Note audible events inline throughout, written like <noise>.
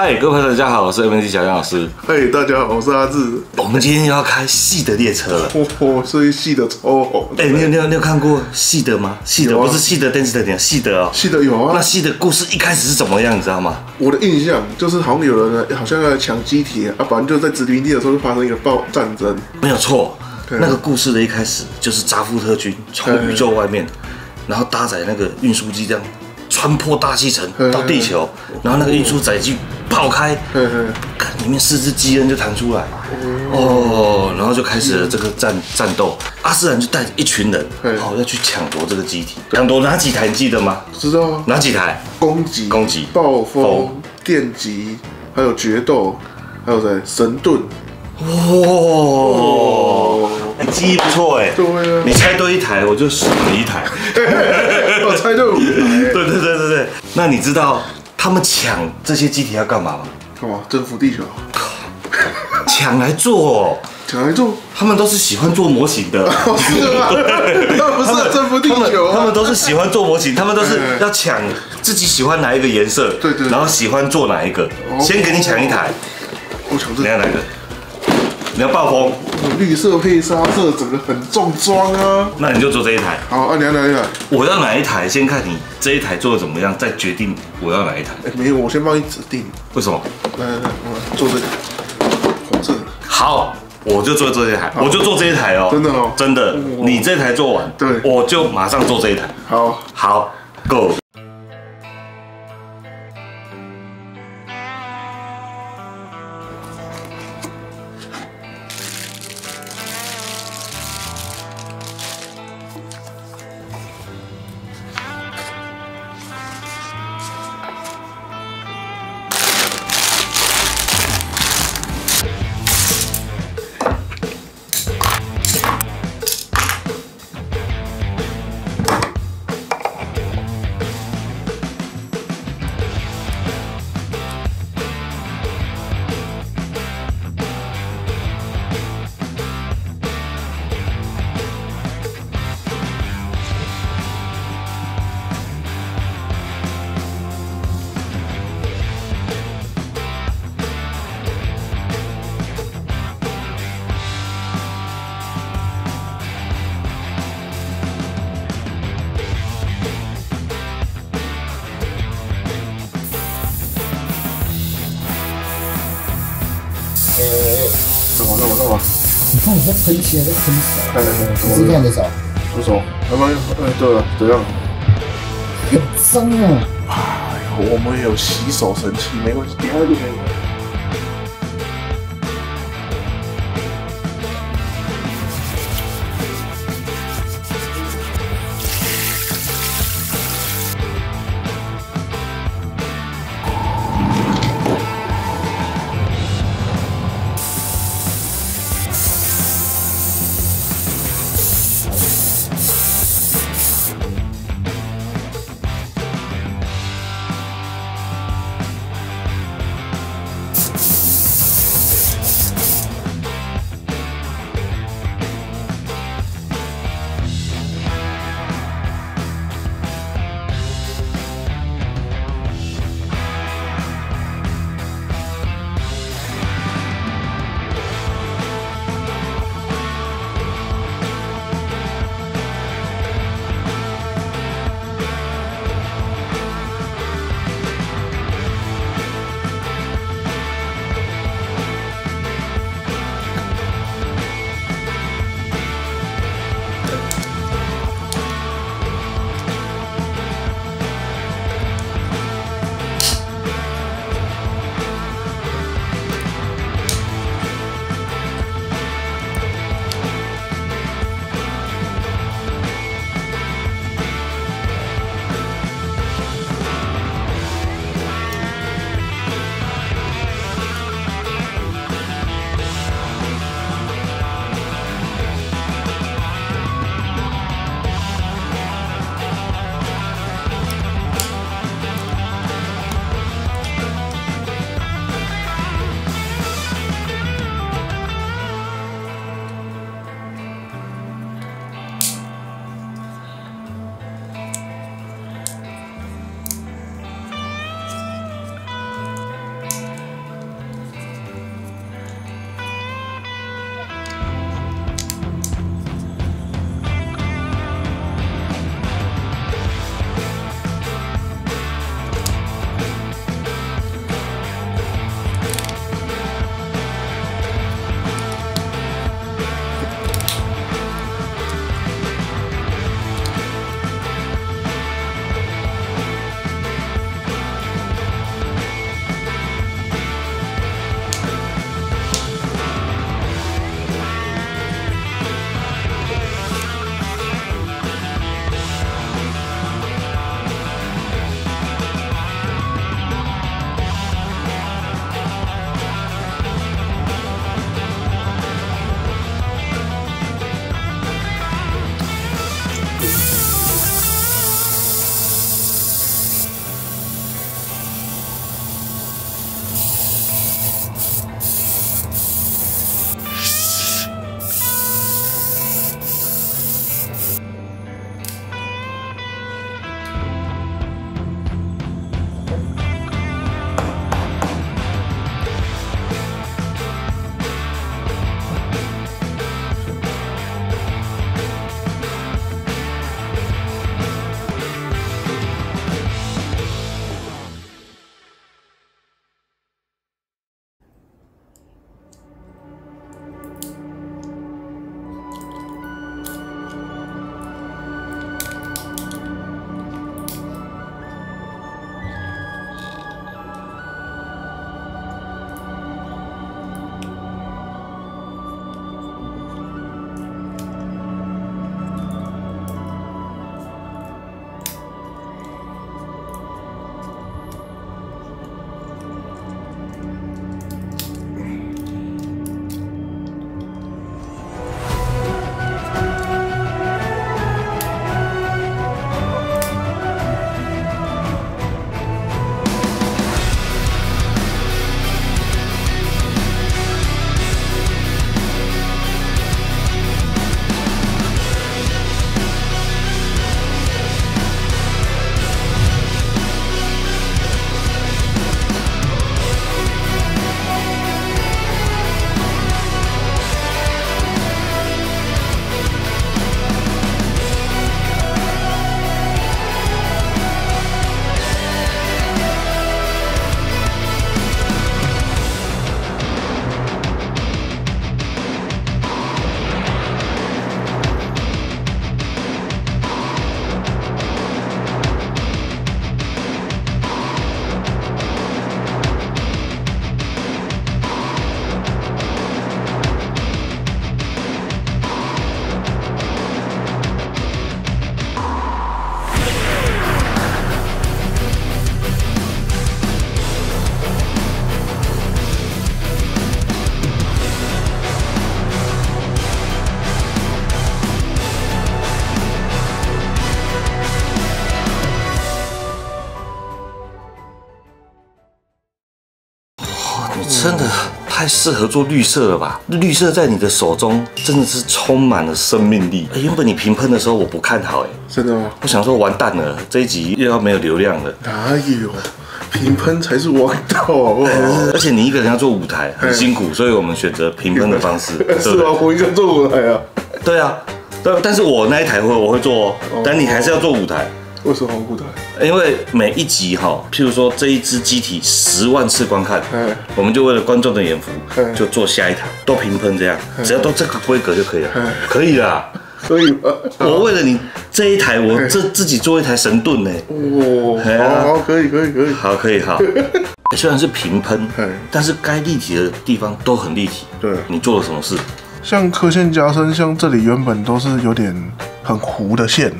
嗨，各位朋友，大家好，我是 M T 小杨老师。嗨，大家好，我是阿志。我们今天要开戏的列车了。<laughs> 哦，所以戏的超红。哎、你有你有你有看过戏的吗？戏的、不是戏的电视的点，戏的哦。戏的有啊那，戏的故事一开始是怎么样，你知道吗？我的印象就是好像有人，好像要来抢机体啊，反正就在殖民地的时候就发生一个爆战争。没有错，那个故事的一开始就是扎夫特军从宇宙外面，然后搭载那个运输机这样穿破大气层嗯到地球，然后那个运输载具爆开，里面四只基恩就弹出来，哦，然后就开始了这个战战斗。阿斯兰就带着一群人，嗯哦，要去抢夺这个机体，抢夺哪几台你记得吗？知道啊，哪几台？攻击、攻击暴风风、电击，还有决斗，还有谁？神盾。哇，哎记忆不错哎。对啊你猜对一台，我就送你一台。我猜对五台。<laughs> 对对对那你知道他们抢这些机体要干嘛吗？干嘛？征服地球？抢来做哦。抢来做？他们都是喜欢做模型的。哦，是吗，<laughs> 那不是征服地球啊他们？都是喜欢做模型，他们都是嗯要抢自己喜欢哪一个颜色，对对对然后喜欢做哪一个，哦先给你抢一台，我抢这你要哪个？你要暴风，绿色配沙色，整个很重装啊。那你就做这一台。好，啊，你要哪一台？我要哪一台？先看你这一台做的怎么样，再决定我要哪一台。哎，没有，我先帮你指定。为什么？来来来，我来做这个红色的。好，我就做这一台，我就做这一台哦。真的哦真的。你这台做完，对我就马上做这一台。好，好，Go。在喷血，在喷手，来来来，你是看得少，出手。来吧，哎，对了，怎样？很脏啊！哎呦，我们有洗手神器，没关系，等一下就可以太适合做绿色了吧？绿色在你的手中真的是充满了生命力。哎原本你平喷的时候我不看好，哎，真的吗？我想说完蛋了，这一集又要没有流量了。哪有？平喷才是王道，好不好？而且你一个人要做舞台很辛苦，所以我们选择平喷的方式，<laughs> 是不对吗？我一个人做舞台啊？对啊，对，但是我那一台会我会做哦，但你还是要做舞台。为什么舞台？因为每一集哈，譬如说这一支机体十万次观看嗯，我们就为了观众的眼福，嗯就做下一台，都平喷这样，只要都这个规格就可以了嗯，可以啦。可以吗？我为了你这一台，我嗯这自己做一台神盾呢。哦，好好，可以，可以，可以。好，可以好。<laughs> 虽然是平喷嗯，但是该立体的地方都很立体。对你做了什么事？像刻线加深，像这里原本都是有点很糊的线，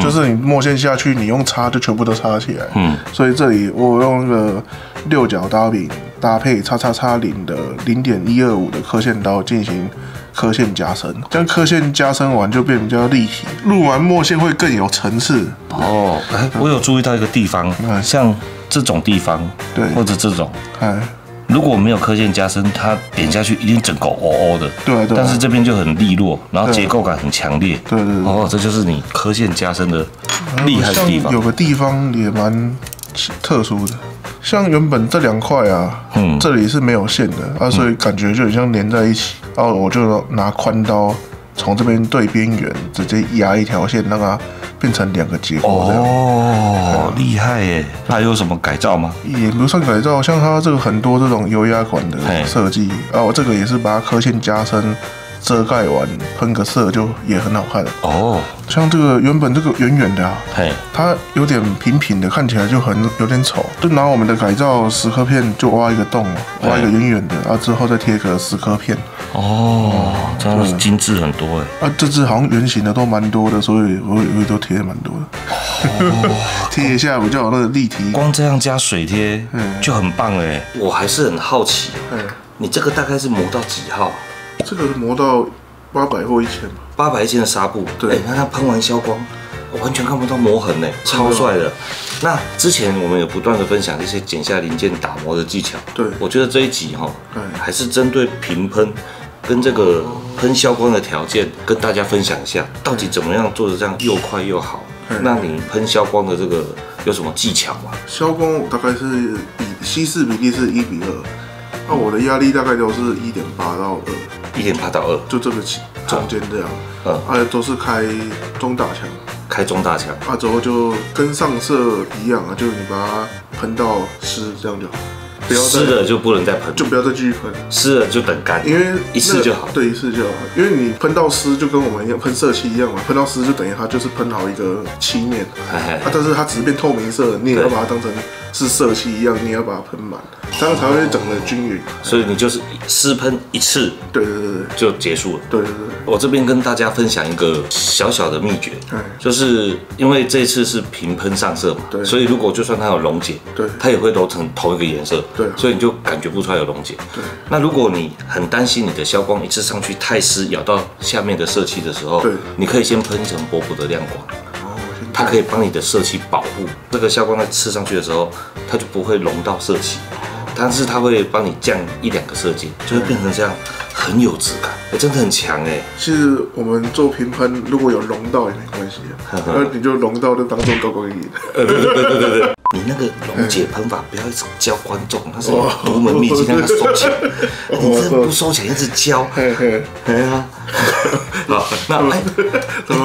就是你墨线下去，你用插就全部都插起来。嗯，所以这里我用一个六角刀柄搭配叉叉叉零的零点一二五的刻线刀进行刻线加深，这样刻线加深完就变比较立体，录完墨线会更有层次。哦，哎，我有注意到一个地方，嗯像这种地方，对。或者这种，哎，如果没有刻线加深，它点下去一定整个哦哦的。对啊对啊但是这边就很利落，然后结构感很强烈。对对对哦，这就是你刻线加深的厉害的地方有。个地方也蛮特殊的，像原本这两块啊，嗯这里是没有线的啊，所以感觉就很像连在一起。然后我就拿宽刀从这边对边缘直接压一条线，让它变成两个结构这样。哦，厉害耶！它有什么改造吗？也不算改造，像它这个很多这种油压管的设计啊，我这个也是把它刻线加深、遮盖完，喷个色就也很好看了。哦，像这个原本这个圆圆的啊，嘿，它有点平平的，看起来就很有点丑。就拿我们的改造石刻片，就挖一个洞，挖一个圆圆的，啊之后再贴个石刻片。哦，真的是精致很多哎。啊，这只好像圆形的都蛮多的，所以我我都贴蛮多的。<laughs> 贴一下比较有那个立体。光这样加水贴嗯就很棒哎。我还是很好奇，嗯，你这个大概是磨到几号啊？这个磨到八百或一千吧。八百一千的纱布，对你看它喷完消光，完全看不到磨痕呢，超帅的。那之前我们也不断的分享一些剪下零件打磨的技巧，对我觉得这一集哈对，还是针对平喷跟这个喷消光的条件，跟大家分享一下，到底怎么样做的这样又快又好。嗯那你喷消光的这个有什么技巧吗？消光我大概是比稀释比例是一比二，那我的压力大概都是一点八到二，一点八到二，就这个中间这样。嗯，啊，都是开中大枪。开中大枪。啊，之后就跟上色一样啊，就是你把它喷到湿，这样就好，不要湿了就不能再喷，就不要再继续喷，湿了就等干，因为一次就好。对，一次就好，因为你喷到湿就跟我们一样喷色漆一样嘛，喷到湿就等于它就是喷好一个漆面，但是它只是变透明色，你也要把它当成是色漆一样，你也要把它喷满，这样才会整的均匀。所以你就是湿喷一次对对对对。就结束了。对对对我这边跟大家分享一个小小的秘诀嗯，就是因为这次是平喷上色嘛，对所以如果就算它有溶解，对它也会揉成同一个颜色，对所以你就感觉不出来有溶解。对那如果你很担心你的消光一次上去太湿，咬到下面的色漆的时候对，你可以先喷一层薄薄的亮光，哦，它可以帮你的色漆保护，这个消光在刺上去的时候，它就不会融到色漆，但是它会帮你降一两个色阶，就会变成这样，很有质感，哎，真的很强哎。其实我们做平喷，如果有融到也没关系啊，那你就融到就当做高光一点。<laughs> 呃，对对对对对对，你那个溶解喷法不要一直教观众，那是独门秘籍，让他收起来。<laughs> 你这不收起来，一直教，嘿嘿，哎呀，<laughs> 好，那哎，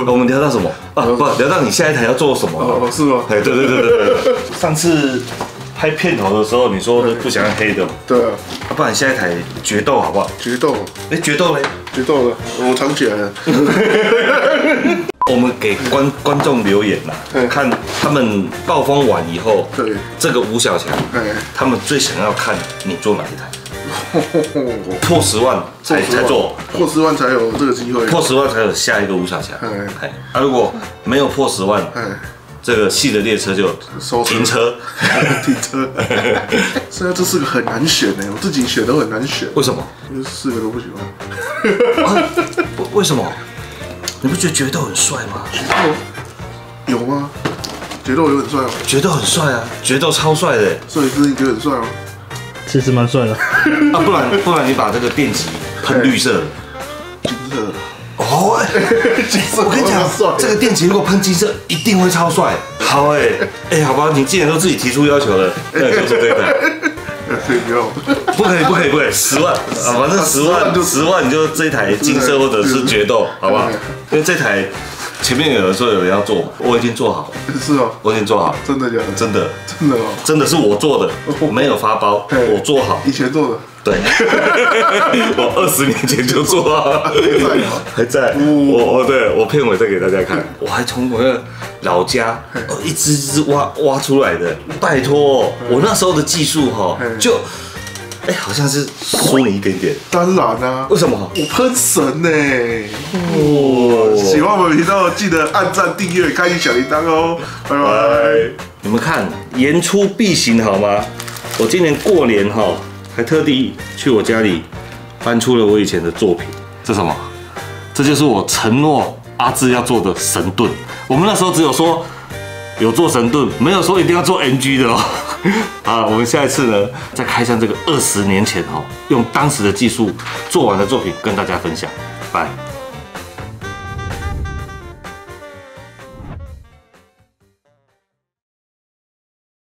我们聊到什么啊？不，聊到你下一台要做什么？哦，是吗？哎，对对对对对，上次拍片头的时候，你说不想要黑的。嘛，对。啊，啊不然下一台决斗好不好？决斗，哎，决斗嘞，决斗了，我藏起来了。<laughs> 我们给观观众留言呐对，看他们暴风完以后，对，这个吴小强，哎，他们最想要看你做哪一台？<laughs> 破十万才才做，破十万才有这个机会。破十万才有下一个吴小强。哎。哎，啊，如果没有破十万，哎，这个细的列车就停车。停车。<laughs> 现在 <laughs> 这四个很难选呢，我自己选都很难选，为什么？因为四个都不喜欢。啊为为什么？你不觉得决斗很帅吗？决斗，有吗？决斗有很帅吗？决斗很帅啊，决斗超帅的。摄影师你觉得很帅吗？其实蛮帅的。啊，不然不然你把这个电极喷绿色的。金色的，哦，金色我跟你讲，这个电池如果喷金色，一定会超帅。好哎、哎、好吧，你既然都自己提出要求了，<laughs> 那你就做这一台。不用，不可以，不可以，不可以，十万啊，反正十万十万，你就这一台金色或者是决斗，好不好？因为这台前面有人说有人要做，我已经做好了，是哦，我已经做好了，真的假的？真的，真的哦，真的是我做的，<laughs> 没有发包，我做好，以前做的，对，<laughs> 我二十年前就做好了，还在，我我对我片尾再给大家看，我还从我的老家呃一只一只挖挖出来的，拜托，我那时候的技术哈就，哎，好像是输你一点点，当然啊，为什么？我喷神呢、哦喜欢我们频道记得按赞、订阅、开启小铃铛哦，拜拜。你们看言出必行好吗？我今年过年哈，还特地去我家里翻出了我以前的作品。这什么？这就是我承诺阿志要做的神盾。我们那时候只有说有做神盾，没有说一定要做 NG 的哦。<laughs> 啊，我们下一次呢，再开箱这个二十年前哦，用当时的技术做完的作品跟大家分享。拜。